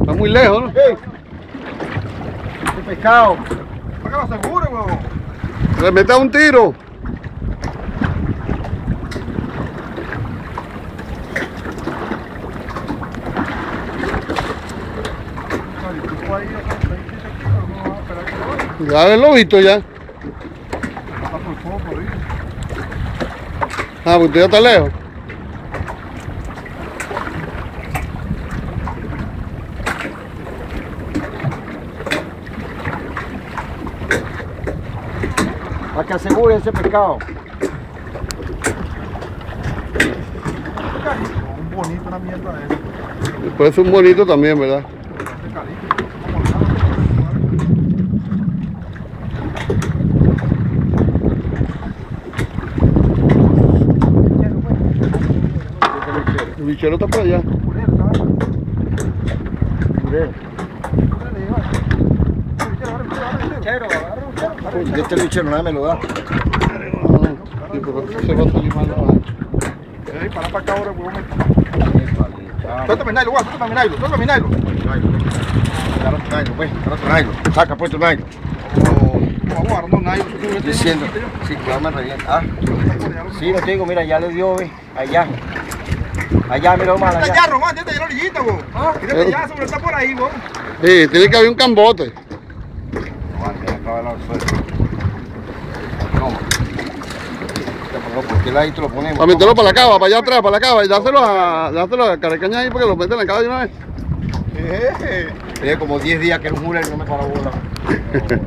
Está muy lejos, ¿no? Hey. Pescado. ¿Para que lo asegure, huevón? Le meta un tiro. Ya haberlo visto ya. Ah, pues usted ya está lejos. Para que asegure ese pescado. Un bonito, una mierda de eso. Después es un bonito también, ¿verdad? El bichero está por allá. Este bicho no me lo da. Ah, sí, pero se va a salir mal. ah. Ey, para para acá ahora. Agarra tu Nailo, pues, agarra tu Nailo. Saca pues tu. Vamos agarrando Nailo. Diciendo, sí, cuidado me revienta. Ah, sí, lo tengo, mira, ya le dio, ve, allá. Allá, mira, vamos allá. Ya, Román, tírate ya la orillita, weón. Tírate ya, sobre está por ahí, weón. Sí, tiene que haber un cambote. ¿Por qué ladito lo ponemos? Para meterlo para la cava, para allá atrás, para la cava y dáselo a, dáselo a Caracaña ahí porque lo meten en la cava de una vez. Tiene como 10 días que no jura y no me para bola.